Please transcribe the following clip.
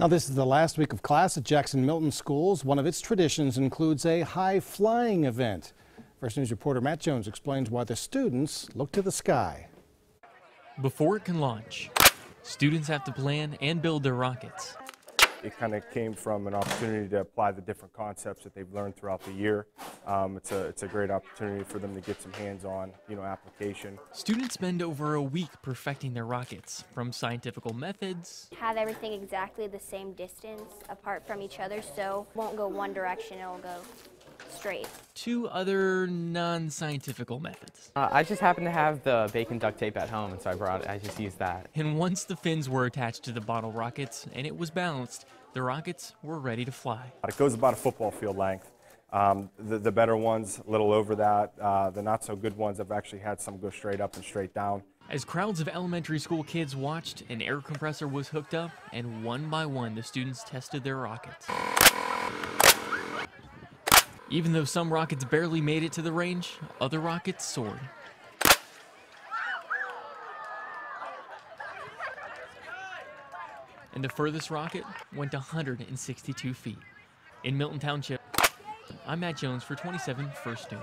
Now, this is the last week of class at Jackson Milton Schools. One of its traditions includes a high flying event. First News reporter Matt Jones explains why the students look to the sky. Before it can launch, students have to plan and build their rockets. It kind of came from an opportunity to apply the different concepts that they've learned throughout the year. Um, it's, a, it's a great opportunity for them to get some hands-on, you know, application. Students spend over a week perfecting their rockets, from scientific methods have everything exactly the same distance apart from each other so won't go one direction, it'll go straight. to other non-scientific methods. Uh, I just happened to have the bacon duct tape at home, and so I brought. I just used that. And once the fins were attached to the bottle rockets and it was balanced, the rockets were ready to fly. It goes about a football field length. Um, the, the better ones, a little over that. Uh, the not so good ones, I've actually had some go straight up and straight down. As crowds of elementary school kids watched, an air compressor was hooked up, and one by one the students tested their rockets. Even though some rockets barely made it to the range, other rockets soared. And the furthest rocket went 162 feet. In Milton Township, I'm Matt Jones for 27 First News.